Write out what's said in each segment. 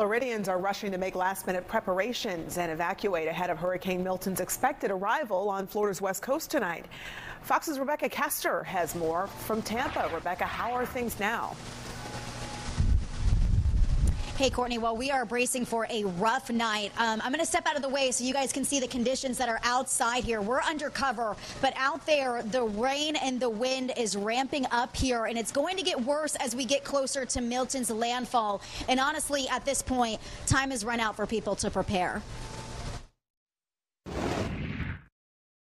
Floridians are rushing to make last minute preparations and evacuate ahead of Hurricane Milton's expected arrival on Florida's west coast tonight. Fox's Rebecca Kester has more from Tampa. Rebecca, how are things now? Hey, Courtney, well, we are bracing for a rough night. Um, I'm going to step out of the way so you guys can see the conditions that are outside here. We're undercover, but out there, the rain and the wind is ramping up here, and it's going to get worse as we get closer to Milton's landfall. And honestly, at this point, time has run out for people to prepare.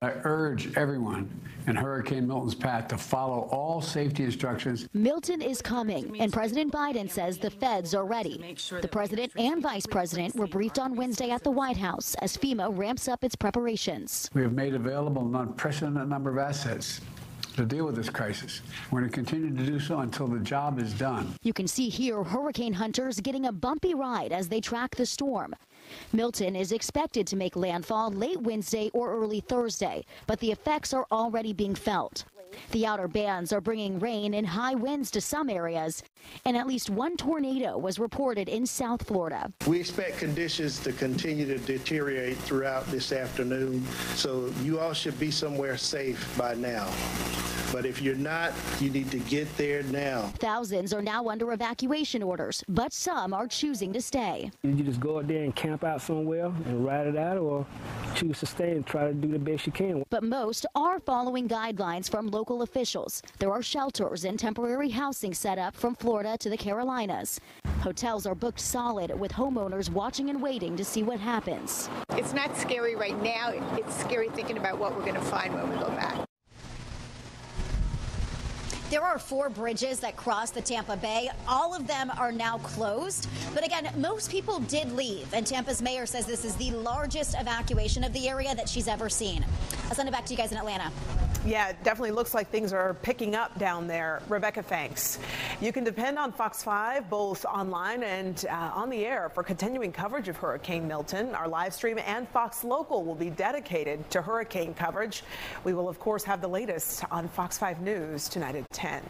I urge everyone in Hurricane Milton's path to follow all safety instructions. Milton is coming, and President Biden says the feds are ready. The president and vice president were briefed on Wednesday at the White House as FEMA ramps up its preparations. We have made available an unprecedented number of assets to deal with this crisis. We're going to continue to do so until the job is done. You can see here hurricane hunters getting a bumpy ride as they track the storm. Milton is expected to make landfall late Wednesday or early Thursday, but the effects are already being felt. The outer bands are bringing rain and high winds to some areas, and at least one tornado was reported in South Florida. We expect conditions to continue to deteriorate throughout this afternoon, so you all should be somewhere safe by now. But if you're not, you need to get there now. Thousands are now under evacuation orders, but some are choosing to stay. You just go out there and camp out somewhere and ride it out, or choose to stay and try to do the best you can. But most are following guidelines from local officials. There are shelters and temporary housing set up from Florida to the Carolinas. Hotels are booked solid with homeowners watching and waiting to see what happens. It's not scary right now. It's scary thinking about what we're going to find when we go back. There are four bridges that cross the Tampa Bay. All of them are now closed. But again, most people did leave. And Tampa's mayor says this is the largest evacuation of the area that she's ever seen. I'll send it back to you guys in Atlanta. Yeah, it definitely looks like things are picking up down there. Rebecca, thanks. You can depend on Fox 5 both online and uh, on the air for continuing coverage of Hurricane Milton. Our live stream and Fox Local will be dedicated to hurricane coverage. We will, of course, have the latest on Fox 5 News tonight at 10.